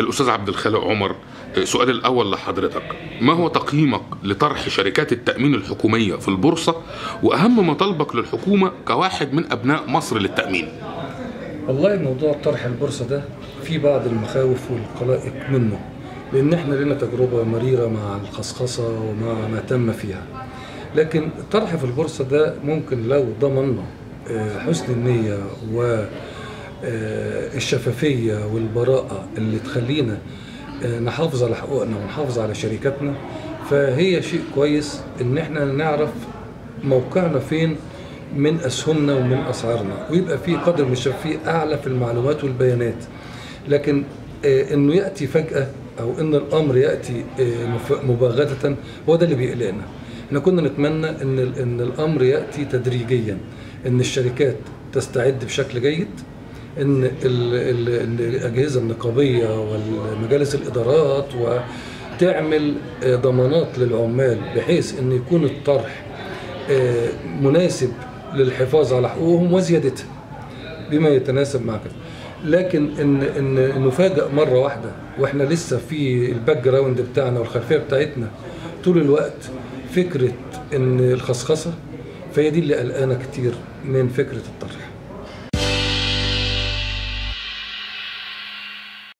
الأستاذ عبد الخالق عمر سؤال الأول لحضرتك. ما هو تقييمك لطرح شركات التأمين الحكومية في البورصة؟ وأهم مطالبك للحكومة كواحد من أبناء مصر للتأمين. والله موضوع طرح البورصة ده في بعض المخاوف والقلائق منه لأن إحنا لنا تجربة مريرة مع الخصخصة ومع ما تم فيها. لكن الطرح في البورصة ده ممكن لو ضمننا آه، حسن النية والشفافية والبراءة اللي تخلينا آه، نحافظ على حقوقنا ونحافظ على شركاتنا. فهي شيء كويس إن إحنا نعرف موقعنا فين من أسهمنا ومن أسعارنا ويبقى في قدر من الشفافيه أعلى في المعلومات والبيانات. لكن آه، إنه يأتي فجأة أو إن الأمر يأتي آه، مباغتة هو ده اللي بيقلقنا. إحنا كنا نتمنى إن إن الأمر يأتي تدريجيا إن الشركات تستعد بشكل جيد. إن الأجهزة النقابية والمجالس الإدارات وتعمل ضمانات للعمال بحيث إن يكون الطرح آه، مناسب للحفاظ على حقوقهم وزيادتها بما يتناسب مع كده. لكن ان إن نفاجئ مرة واحدة وإحنا لسه في ال background بتاعنا والخلفية بتاعتنا طول الوقت فكرة إن الخصخصة فهي دي اللي قلقانة كتير من فكرة الطرح.